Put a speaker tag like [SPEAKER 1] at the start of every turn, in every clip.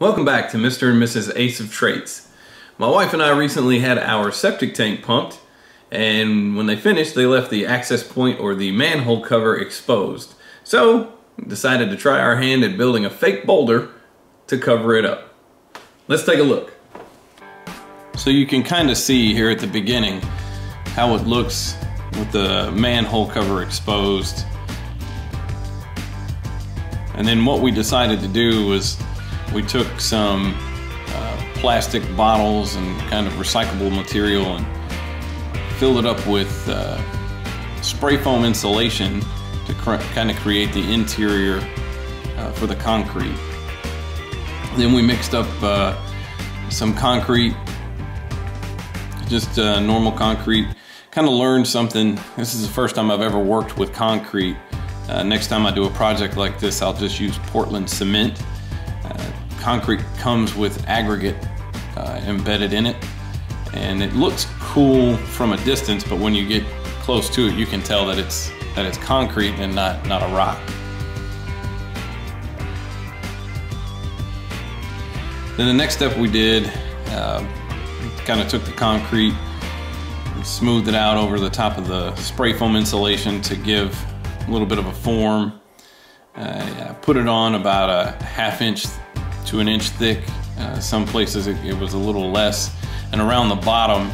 [SPEAKER 1] Welcome back to Mr. and Mrs. Ace of Trades. My wife and I recently had our septic tank pumped and when they finished they left the access point or the manhole cover exposed. So decided to try our hand at building a fake boulder to cover it up. Let's take a look. So you can kind of see here at the beginning how it looks with the manhole cover exposed. And then what we decided to do was we took some uh, plastic bottles and kind of recyclable material and filled it up with uh, spray foam insulation to kind of create the interior uh, for the concrete. Then we mixed up uh, some concrete, just uh, normal concrete. Kind of learned something. This is the first time I've ever worked with concrete. Uh, next time I do a project like this, I'll just use Portland cement concrete comes with aggregate uh, embedded in it. And it looks cool from a distance but when you get close to it you can tell that it's that it's concrete and not not a rock. Then the next step we did uh, kind of took the concrete smoothed it out over the top of the spray foam insulation to give a little bit of a form. Uh, put it on about a half inch to an inch thick. Uh, some places it, it, was a little less. And around the bottom,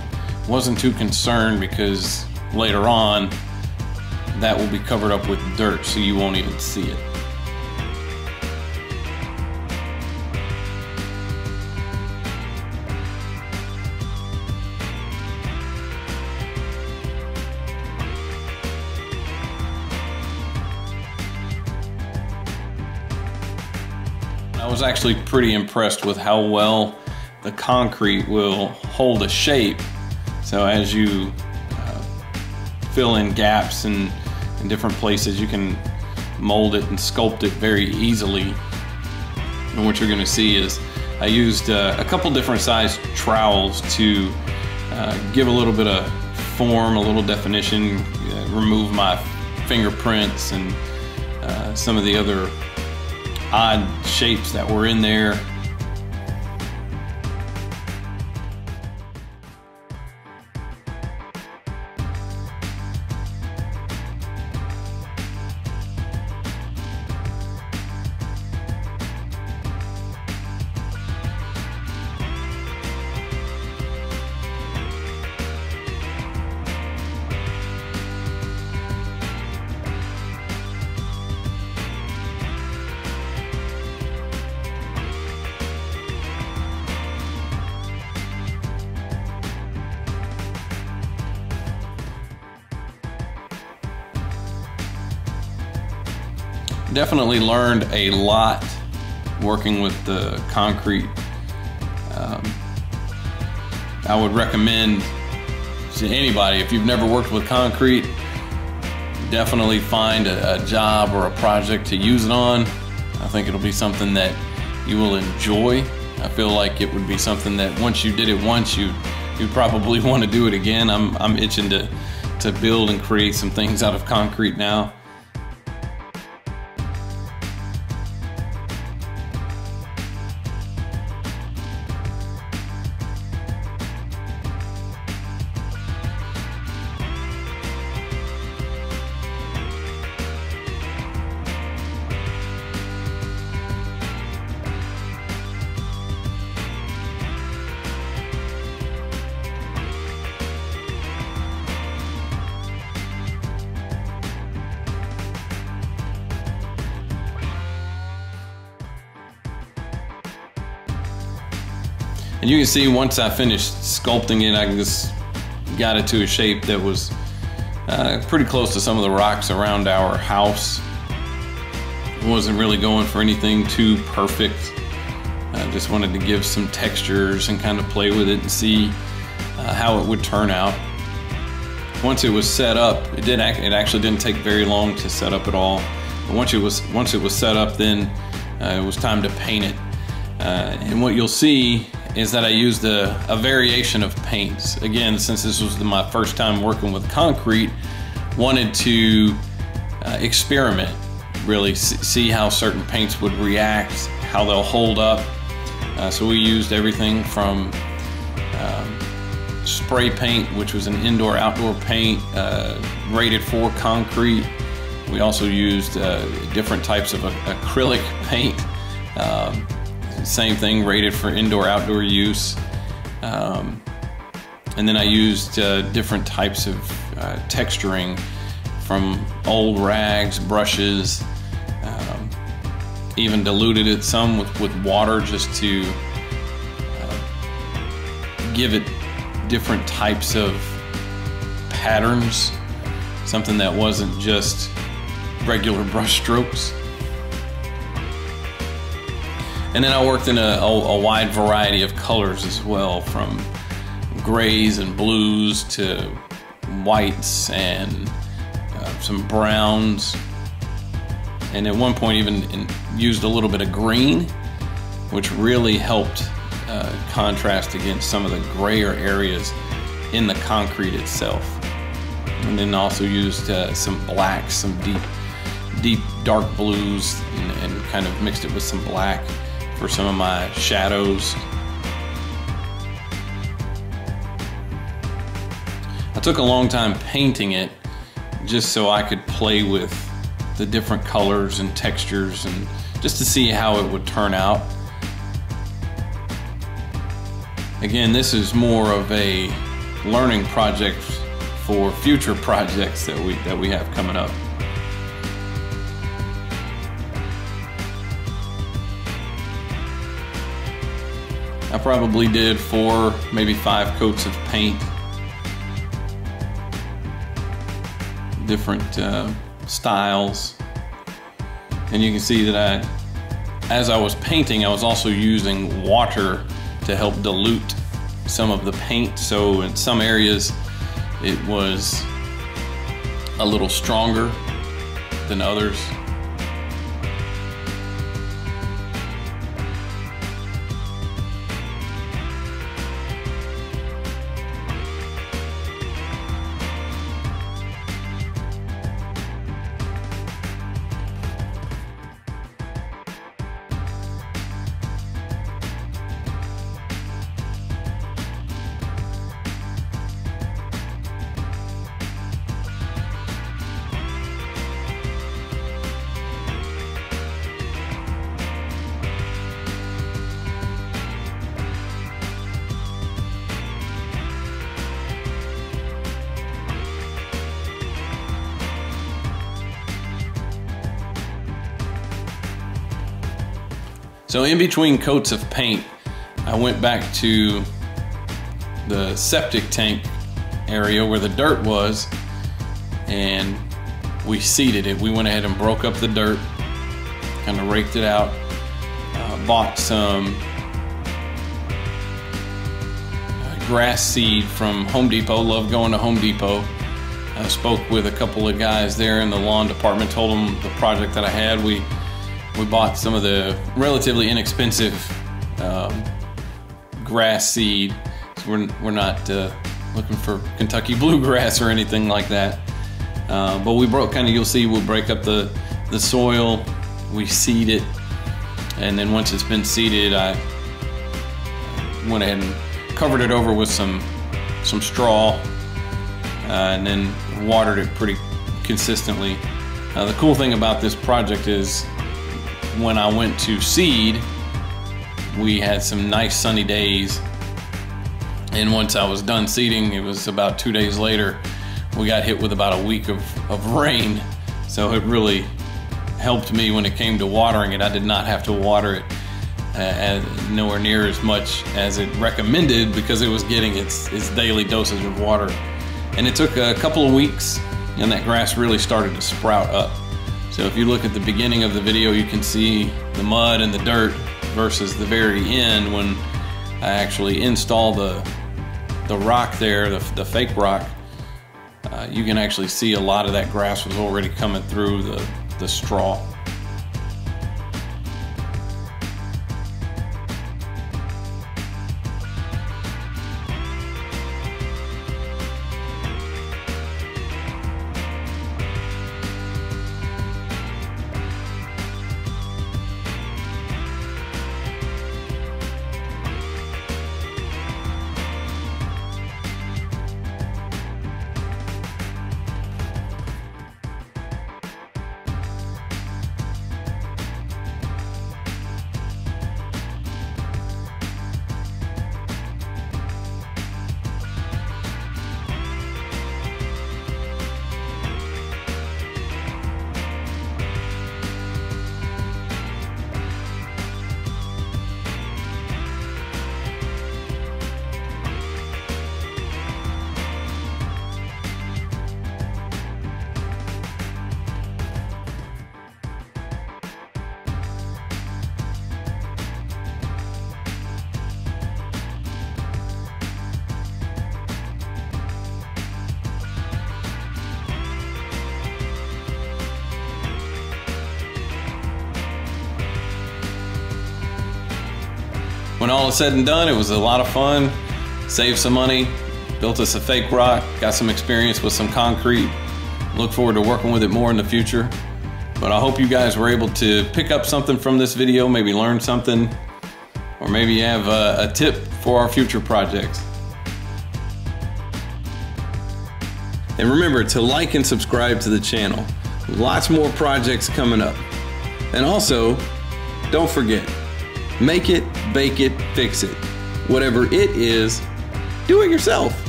[SPEAKER 1] wasn't too concerned because later on, that will be covered up with dirt so you won't even see it. Was actually pretty impressed with how well the concrete will hold a shape. So as you uh, fill in gaps and in, in different places, you can mold it and sculpt it very easily. And what you're gonna see is I used uh, a couple different size trowels to uh, give a little bit of form, a little definition, uh, remove my fingerprints and uh, some of the other odd shapes that were in there. Definitely learned a lot working with the concrete. Um, I would recommend to anybody if you've never worked with concrete, definitely find a, a job or a project to use it on. I think it'll be something that you will enjoy. I feel like it would be something that once you did it once, you you probably want to do it again. I'm I'm itching to to build and create some things out of concrete now. And you can see once I finished sculpting it, I just got it to a shape that was uh, pretty close to some of the rocks around our house. wasn't really going for anything too perfect. I just wanted to give some textures and kind of play with it and see uh, how it would turn out. Once it was set up, it did act, it actually didn't take very long to set up at all. But once it was once it was set up, then uh, it was time to paint it. Uh, and what you'll see is that I used a, a variation of paints. Again, since this was my first time working with concrete, wanted to uh, experiment, really see how certain paints would react, how they'll hold up. Uh, so we used everything from um, spray paint, which was an indoor outdoor paint uh, rated for concrete. We also used uh, different types of acrylic paint. Um, same thing, rated for indoor outdoor use. Um, and then I used uh, different types of uh, texturing from old rags, brushes, um, even diluted it some with, with water just to uh, give it different types of patterns, something that wasn't just regular brush strokes. And then I worked in a, a, a wide variety of colors as well, from grays and blues to whites and uh, some browns. And at one point, even in, used a little bit of green, which really helped uh, contrast against some of the grayer areas in the concrete itself. And then also used uh, some blacks, some deep, deep dark blues, and, and kind of mixed it with some black for some of my shadows. I took a long time painting it just so I could play with the different colors and textures and just to see how it would turn out. Again, this is more of a learning project for future projects that we that we have coming up. Probably did four, maybe five coats of paint. Different uh, styles. And you can see that I, as I was painting, I was also using water to help dilute some of the paint. So in some areas, it was a little stronger than others. So in between coats of paint, I went back to the septic tank area where the dirt was and we seeded it. We went ahead and broke up the dirt, kind of raked it out, uh, bought some uh, grass seed from Home Depot. Love going to Home Depot. I spoke with a couple of guys there in the lawn department, told them the project that I had. We we bought some of the relatively inexpensive um, grass seed. We're, we're not uh, looking for Kentucky bluegrass or anything like that. Uh, but we broke kind of, you'll see, we'll break up the, the soil, we seed it, and then once it's been seeded, I went ahead and covered it over with some, some straw uh, and then watered it pretty consistently. The cool thing about this project is when I went to seed, we had some nice sunny days. And once I was done seeding, it was about two days later, we got hit with about a week of, of rain. So it really helped me when it came to watering it. I did not have to water it uh, nowhere near as much as it recommended because it was getting its, its daily dosage of water. And it took a couple of weeks and that grass really started to sprout up. So if you look at the beginning of the video, you can see the mud and the dirt versus the very end when I actually install the, the rock there, the, the fake rock. Uh, you can actually see a lot of that grass was already coming through the, the straw. When all is said and done, it was a lot of fun. Saved some money, built us a fake rock, got some experience with some concrete. Look forward to working with it more in the future. But I hope you guys were able to pick up something from this video, maybe learn something, or maybe you have a, a tip for our future projects. And remember to like and subscribe to the channel. Lots more projects coming up. And also, don't forget, make it, bake it, fix it. Whatever it is, do it yourself.